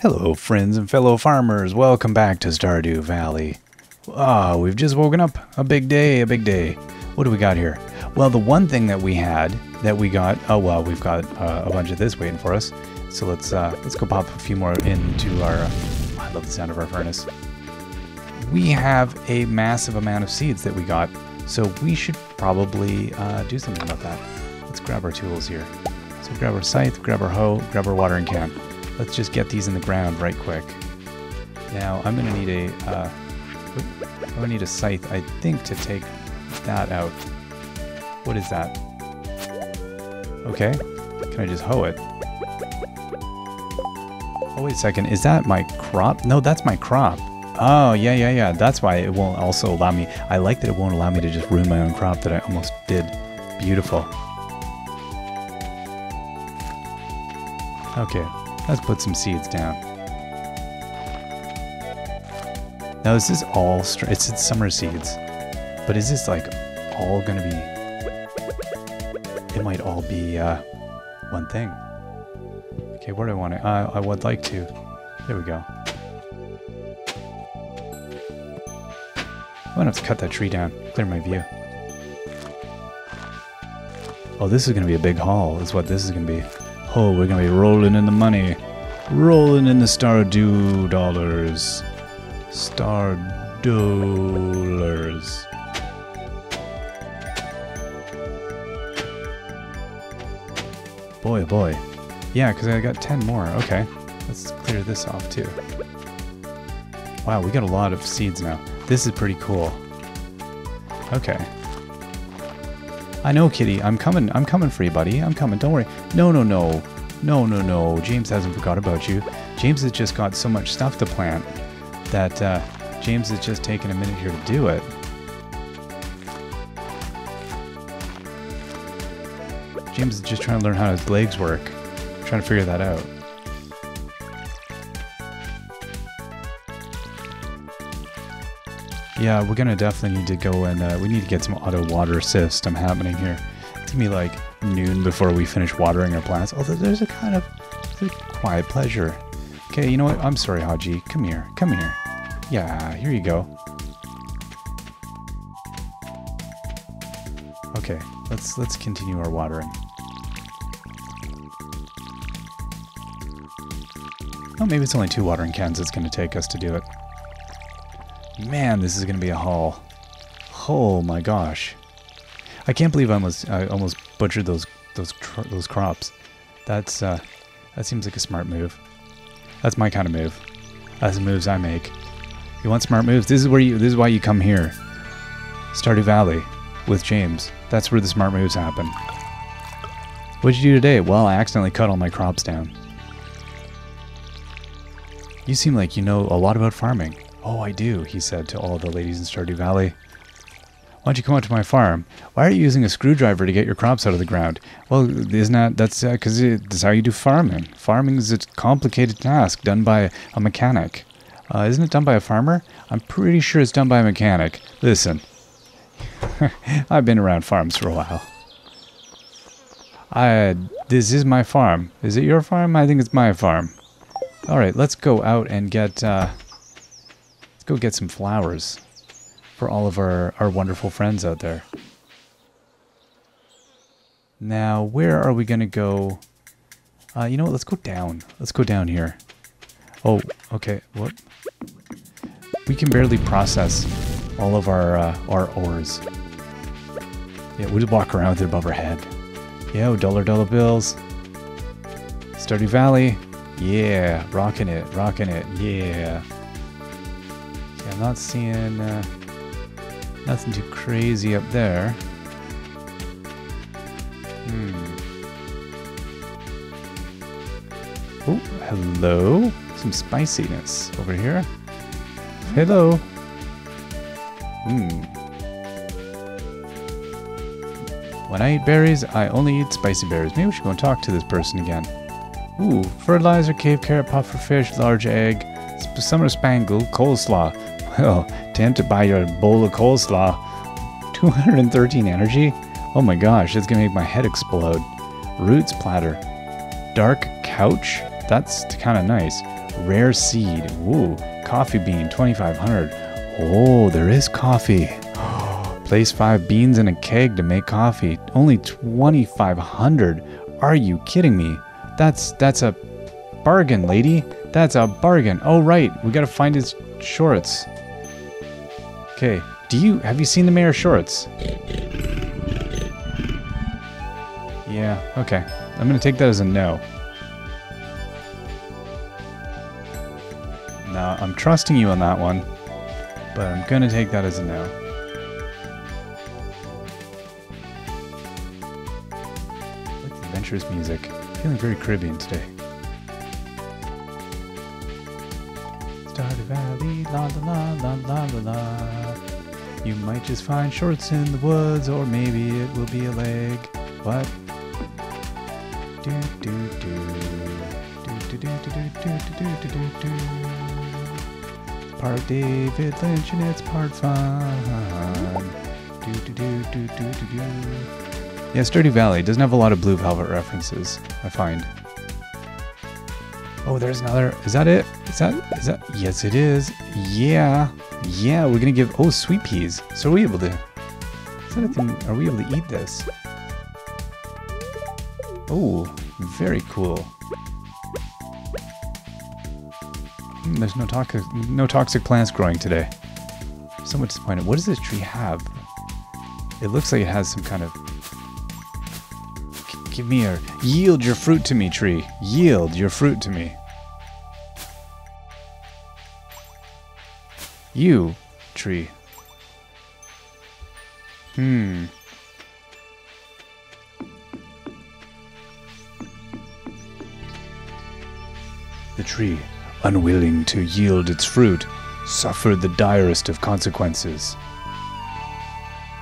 Hello, friends and fellow farmers. Welcome back to Stardew Valley. Ah, we've just woken up. A big day, a big day. What do we got here? Well, the one thing that we had that we got. Oh well, we've got uh, a bunch of this waiting for us. So let's uh, let's go pop a few more into our. Uh, I love the sound of our furnace. We have a massive amount of seeds that we got, so we should probably uh, do something about that. Let's grab our tools here. So grab our scythe, grab our hoe, grab our watering can. Let's just get these in the ground right quick. Now I'm gonna need a, uh, I'm gonna need a scythe, I think, to take that out. What is that? Okay, can I just hoe it? Oh, wait a second, is that my crop? No, that's my crop. Oh, yeah, yeah, yeah, that's why it won't also allow me, I like that it won't allow me to just ruin my own crop that I almost did. Beautiful. Okay, Let's put some seeds down. Now this is all, it's, it's summer seeds, but is this like all gonna be, it might all be uh, one thing. Okay, where do I want it? Uh, I would like to, there we go. I'm gonna have to cut that tree down, clear my view. Oh, this is gonna be a big haul, is what this is gonna be. Oh, we're gonna be rolling in the money. Rolling in the Stardew dollars. Star dollars. Boy, oh boy. Yeah, because I got 10 more. Okay. Let's clear this off too. Wow, we got a lot of seeds now. This is pretty cool. Okay. I know, Kitty. I'm coming. I'm coming for you, buddy. I'm coming. Don't worry. No, no, no. No, no, no. James hasn't forgot about you. James has just got so much stuff to plant that uh, James has just taken a minute here to do it. James is just trying to learn how his legs work. Trying to figure that out. Yeah, we're gonna definitely need to go and uh, we need to get some auto water system happening here. It's gonna be like noon before we finish watering our plants. Although there's a kind of a quiet pleasure. Okay, you know what? I'm sorry, Haji. Come here. Come here. Yeah, here you go. Okay, let's let's continue our watering. Oh, maybe it's only two watering cans it's going to take us to do it. Man, this is going to be a haul. Oh my gosh. I can't believe I almost I almost butchered those those those crops. That's uh that seems like a smart move. That's my kind of move. That's the moves I make. You want smart moves? This is where you this is why you come here. Stardew Valley with James. That's where the smart moves happen. What'd you do today? Well, I accidentally cut all my crops down. You seem like you know a lot about farming. Oh, I do, he said to all the ladies in Stardew Valley. Why don't you come out to my farm? Why are you using a screwdriver to get your crops out of the ground? Well, isn't that, that's because uh, that's how you do farming. Farming is a complicated task done by a mechanic. Uh, isn't it done by a farmer? I'm pretty sure it's done by a mechanic. Listen, I've been around farms for a while. I, this is my farm. Is it your farm? I think it's my farm. All right, let's go out and get, uh, go get some flowers for all of our, our wonderful friends out there. Now, where are we going to go? Uh, you know what? Let's go down. Let's go down here. Oh, okay. What? We can barely process all of our uh, our ores. Yeah, we just walk around with it above our head. Yo, dollar dollar bills. Stardew Valley. Yeah, rocking it, rocking it. Yeah. I'm not seeing. Uh, Nothing too crazy up there. Hmm. Oh, hello. Some spiciness over here. Hello. Hmm. When I eat berries, I only eat spicy berries. Maybe we should go and talk to this person again. Ooh, fertilizer, cave carrot, puffer fish, large egg, summer spangle, coleslaw. Oh, well, tempted buy your bowl of coleslaw. 213 energy? Oh my gosh, it's gonna make my head explode. Roots platter. Dark couch? That's kind of nice. Rare seed. Ooh, coffee bean, 2500. Oh, there is coffee. Place five beans in a keg to make coffee. Only 2500. Are you kidding me? That's that's a bargain, lady. That's a bargain. Oh right, we gotta find his shorts. Okay. Do you have you seen the mayor shorts? Yeah, okay. I'm gonna take that as a no. No, I'm trusting you on that one. But I'm gonna take that as a no. like adventurous music. Feeling very Caribbean today. Stardew Valley, la la la la la la. You might just find shorts in the woods, or maybe it will be a leg. What? Do do do. Do do do do do do do do do. Part David Lynch and it's part fun. Do do do do do do do. Yeah, Stardew Valley doesn't have a lot of Blue Velvet references, I find. Oh, there's another. Is that it? Is that is that? Yes, it is. Yeah, yeah. We're gonna give. Oh, sweet peas. So are we able to? Is that a thing? Are we able to eat this? Oh, very cool. Hmm, There's no toxic no toxic plants growing today. Somewhat disappointed. What does this tree have? It looks like it has some kind of. Give me your yield your fruit to me, tree. Yield your fruit to me. You, tree. Hmm. The tree, unwilling to yield its fruit, suffered the direst of consequences.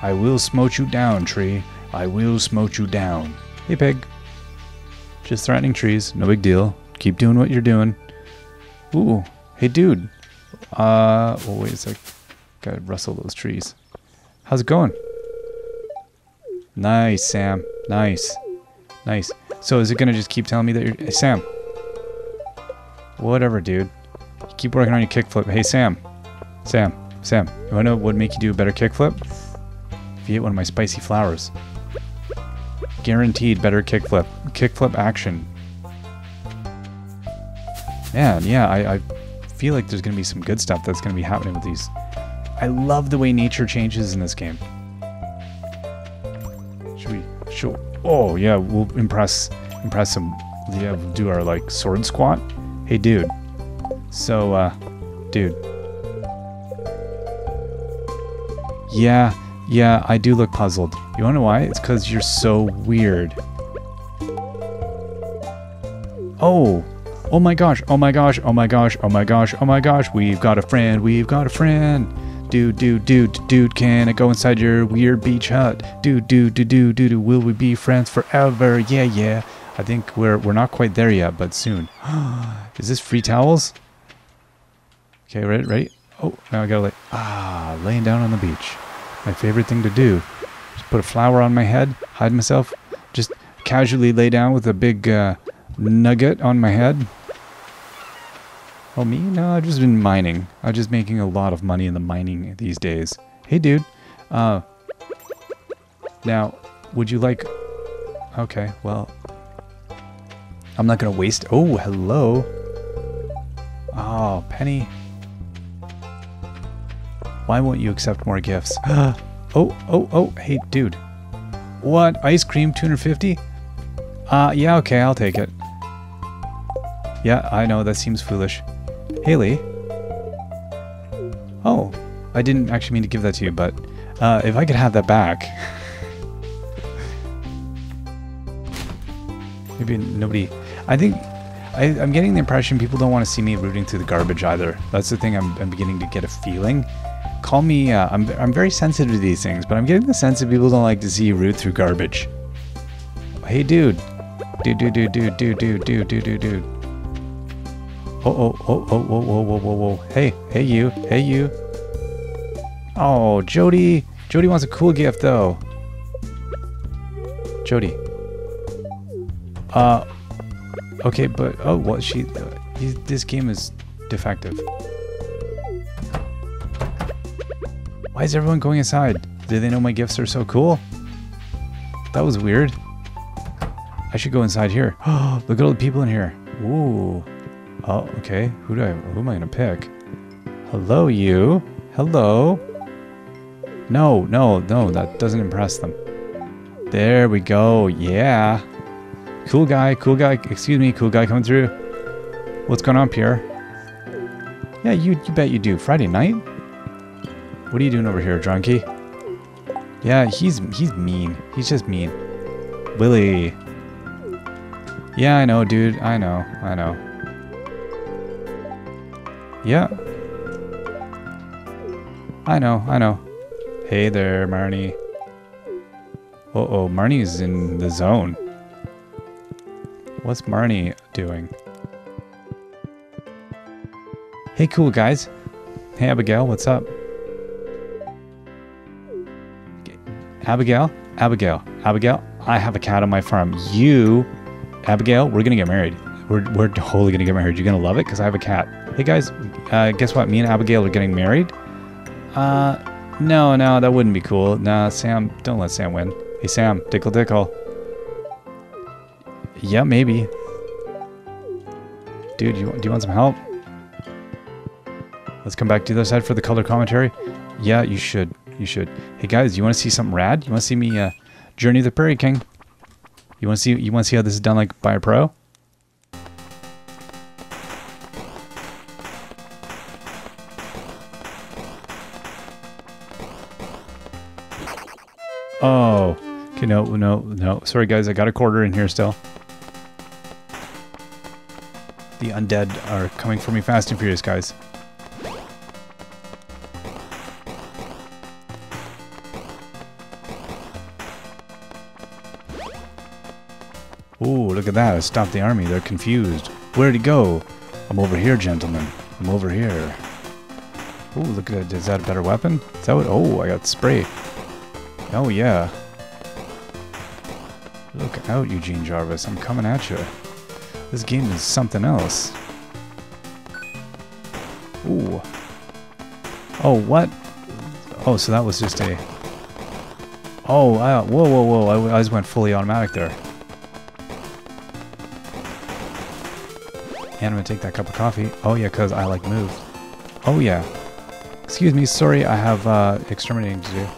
I will smote you down, tree. I will smote you down. Hey, pig. Just threatening trees. No big deal. Keep doing what you're doing. Ooh. Hey, dude. Uh, oh, wait a. Gotta rustle those trees. How's it going? Nice, Sam. Nice. Nice. So is it gonna just keep telling me that you're... Hey, Sam. Whatever, dude. Keep working on your kickflip. Hey, Sam. Sam. Sam. You wanna know what would make you do a better kickflip? If you ate one of my spicy flowers. Guaranteed better kickflip. Kickflip action. Man, yeah, I, I feel like there's gonna be some good stuff that's gonna be happening with these. I love the way nature changes in this game. Should we show Oh yeah, we'll impress impress some yeah, we'll do our like sword squat. Hey dude. So uh dude. Yeah, yeah, I do look puzzled. You wanna know why? It's cause you're so weird. Oh, oh my gosh, oh my gosh, oh my gosh, oh my gosh, oh my gosh, we've got a friend, we've got a friend. Dude, dude, dude, dude, can I go inside your weird beach hut? Dude, dude, dude, dude, dude, dude, will we be friends forever? Yeah, yeah. I think we're we're not quite there yet, but soon. Is this free towels? Okay, ready, ready? Oh, now I gotta lay. Ah, laying down on the beach. My favorite thing to do. Just put a flower on my head, hide myself, just casually lay down with a big uh, nugget on my head. Oh, me? No, I've just been mining. I'm just making a lot of money in the mining these days. Hey, dude. Uh, now, would you like... Okay, well... I'm not gonna waste... Oh, hello. Oh, Penny. Why won't you accept more gifts? oh, oh, oh, hey, dude. What? Ice cream, 250? Uh, yeah, okay, I'll take it. Yeah, I know, that seems foolish. Haley? Oh, I didn't actually mean to give that to you, but uh, if I could have that back. Maybe nobody. I think I, I'm getting the impression people don't want to see me rooting through the garbage either. That's the thing I'm, I'm beginning to get a feeling. Call me. Uh, I'm I'm very sensitive to these things, but I'm getting the sense that people don't like to see you root through garbage. Hey. Dude, dude, dude, dude, dude, dude, dude, dude, dude, dude. Oh, oh, oh, oh, whoa, whoa, whoa, whoa, whoa. Hey, hey, you. Hey, you. Oh, Jodi. Jodi wants a cool gift, though. Jodi. Uh, Okay, but oh, well, she. Uh, he, this game is defective. Why is everyone going inside? Do they know my gifts are so cool? That was weird. I should go inside here. Oh, look at all the people in here. Ooh. Oh, okay. Who do I? Who am I gonna pick? Hello, you. Hello. No, no, no. That doesn't impress them. There we go. Yeah. Cool guy. Cool guy. Excuse me. Cool guy coming through. What's going on, Pierre? Yeah, you. You bet you do. Friday night. What are you doing over here, drunkie? Yeah, he's he's mean. He's just mean. Willy. Yeah, I know, dude. I know. I know. Yeah. I know. I know. Hey there, Marnie. Uh oh, Marnie's in the zone. What's Marnie doing? Hey, cool guys. Hey, Abigail, what's up? Abigail, Abigail, Abigail, I have a cat on my farm. You Abigail, we're gonna get married. We're, we're totally gonna get married. You're gonna love it because I have a cat. Hey guys, uh, guess what? Me and Abigail are getting married. Uh, no, no, that wouldn't be cool. Nah, Sam, don't let Sam win. Hey Sam, tickle tickle. Yeah, maybe. Dude, you, do you want some help? Let's come back to the other side for the color commentary. Yeah, you should. You should. Hey guys, you want to see something rad? You want to see me uh, Journey the Prairie King? You want to see? You want to see how this is done, like by a pro? Oh, okay. No, no, no. Sorry, guys. I got a quarter in here still. The undead are coming for me fast and furious, guys. Ooh, look at that. I stopped the army. They're confused. Where'd he go? I'm over here, gentlemen. I'm over here. Ooh, look at that. Is that a better weapon? Is that what? Oh, I got spray. Oh, yeah. Look out, Eugene Jarvis. I'm coming at you. This game is something else. Ooh. Oh, what? Oh, so that was just a... Oh, I, whoa, whoa, whoa. I, I just went fully automatic there. And I'm gonna take that cup of coffee. Oh yeah, because I like move. Oh yeah. Excuse me, sorry, I have uh, exterminating to do.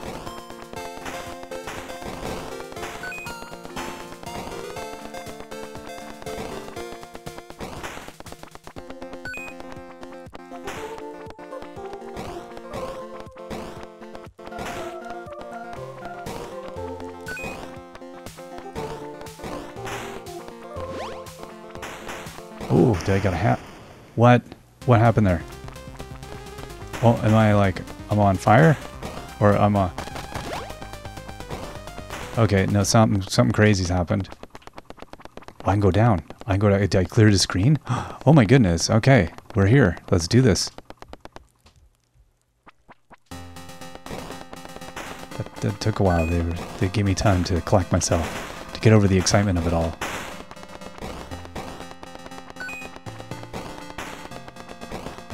Ooh, did I get a hat? What? What happened there? Oh, am I like, I'm on fire? Or I'm a... Okay, no, something, something crazy's happened. I can go down. I can go down. Did I clear the screen? Oh my goodness. Okay, we're here. Let's do this. That, that took a while. They, they gave me time to collect myself, to get over the excitement of it all.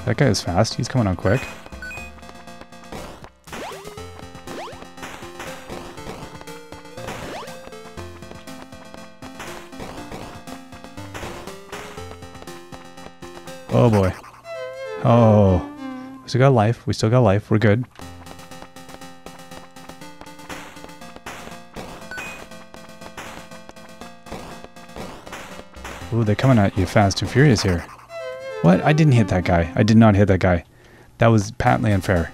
That guy is fast. He's coming on quick. Oh boy. Oh. We still got life. We still got life. We're good. Ooh, they're coming at you fast and furious here. What? I didn't hit that guy. I did not hit that guy. That was patently unfair.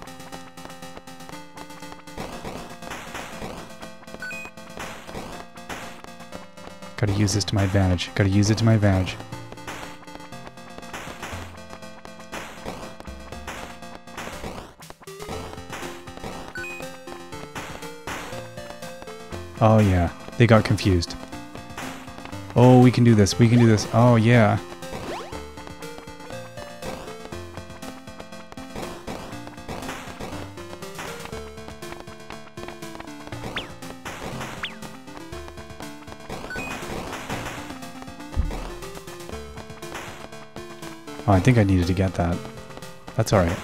Gotta use this to my advantage. Gotta use it to my advantage. Oh yeah, they got confused. Oh, we can do this. We can do this. Oh yeah. Oh, I think I needed to get that. That's alright.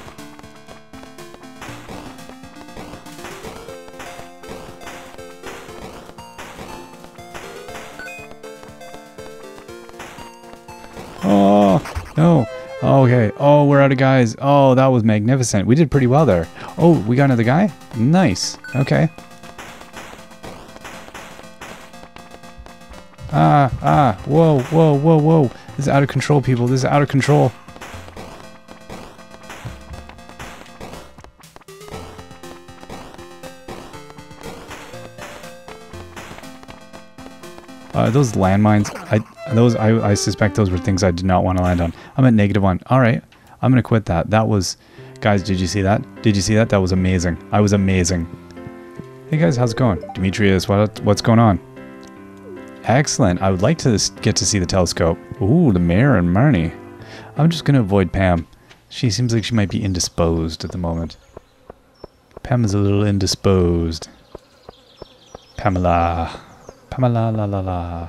Oh, no. Okay. Oh, we're out of guys. Oh, that was magnificent. We did pretty well there. Oh, we got another guy? Nice. Okay. Ah, ah. Whoa, whoa, whoa, whoa. This is out of control, people. This is out of control. Uh, those landmines, I those I, I suspect those were things I did not want to land on. I'm at negative one. All right, I'm gonna quit that. That was, guys, did you see that? Did you see that? That was amazing. I was amazing. Hey guys, how's it going? Demetrius, what what's going on? Excellent. I would like to get to see the telescope. Ooh, the mayor and Marnie. I'm just gonna avoid Pam. She seems like she might be indisposed at the moment. Pam is a little indisposed. Pamela. Pamela la la la.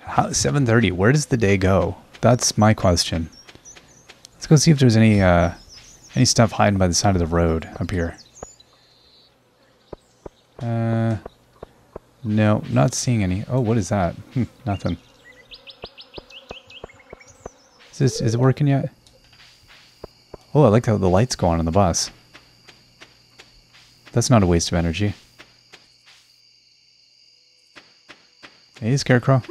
How, 7.30, where does the day go? That's my question. Let's go see if there's any, uh, any stuff hiding by the side of the road up here. Uh, no, not seeing any. Oh, what is that? Nothing. Is this, is it working yet? Oh, I like how the lights go on on the bus. That's not a waste of energy. Hey, Scarecrow.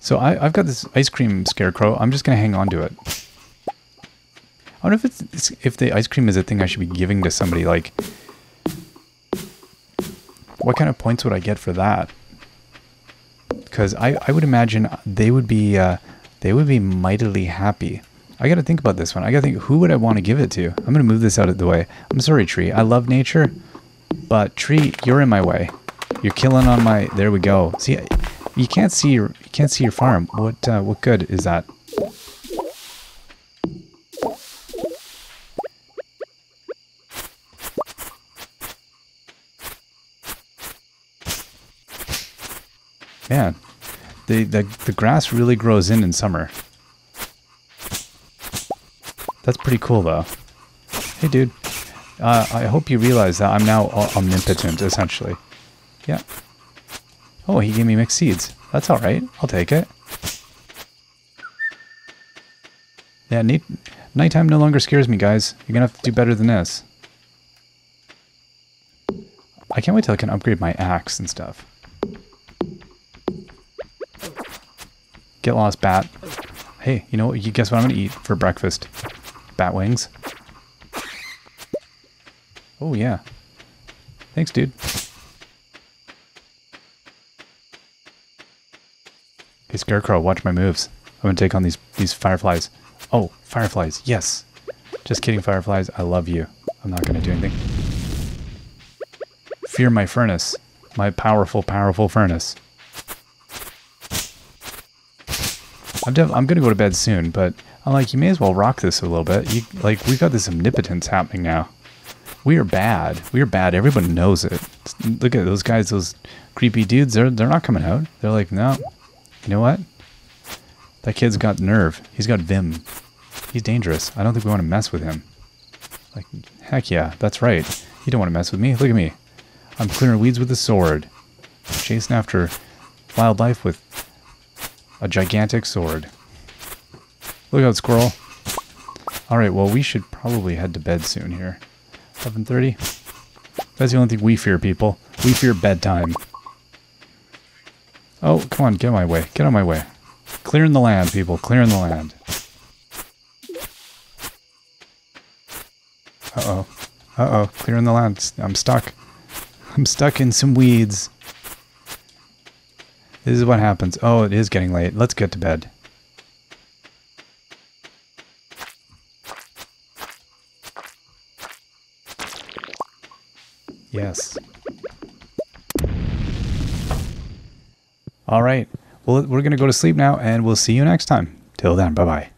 So I, have got this ice cream Scarecrow. I'm just going to hang on to it. I wonder if it's if the ice cream is a thing I should be giving to somebody. Like, what kind of points would I get for that? Because I, I would imagine they would be uh, they would be mightily happy. I got to think about this one. I got to think who would I want to give it to. I'm going to move this out of the way. I'm sorry, tree. I love nature, but tree, you're in my way. You're killing on my. There we go. See, you can't see your you can't see your farm. What uh, what good is that? Man, the, the the grass really grows in in summer. That's pretty cool though. Hey dude, uh, I hope you realize that I'm now omnipotent essentially. Yeah. Oh, he gave me mixed seeds. That's alright. I'll take it. Yeah, night nighttime no longer scares me, guys. You're gonna have to do better than this. I can't wait till I can upgrade my axe and stuff. Get lost, bat. Hey, you know what? You guess what I'm gonna eat for breakfast? Bat wings. Oh, yeah. Thanks, dude. Hey, Scarecrow, watch my moves. I'm gonna take on these these fireflies. Oh, fireflies, yes. Just kidding, fireflies. I love you. I'm not gonna do anything. Fear my furnace. My powerful, powerful furnace. I'm, I'm gonna go to bed soon, but I'm like, you may as well rock this a little bit. You, like, we've got this omnipotence happening now. We are bad. We are bad. Everyone knows it. Look at those guys, those creepy dudes. They're, they're not coming out. They're like, no, you know what? That kid's got nerve. He's got vim. He's dangerous. I don't think we want to mess with him. Like, heck yeah, that's right. You don't want to mess with me. Look at me. I'm clearing weeds with a sword. Chasing after wildlife with a gigantic sword. Look out, squirrel. Alright, well, we should probably head to bed soon here. 11.30? That's the only thing we fear, people. We fear bedtime. Oh, come on, get my way. Get on my way. Clearing the land, people. Clearing the land. Uh-oh. Uh-oh. Clearing the land. I'm stuck. I'm stuck in some weeds. This is what happens. Oh, it is getting late. Let's get to bed. Yes. All right. Well, we're going to go to sleep now, and we'll see you next time. Till then, bye bye.